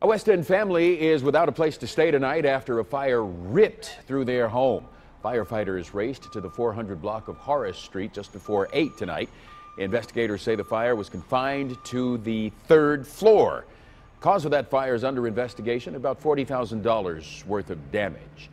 A West End family is without a place to stay tonight after a fire ripped through their home. Firefighters raced to the 400 block of Horace Street just before 8 tonight. Investigators say the fire was confined to the third floor. Cause of that fire is under investigation, about $40,000 worth of damage.